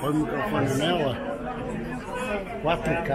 Põe o microfone nela. 4K.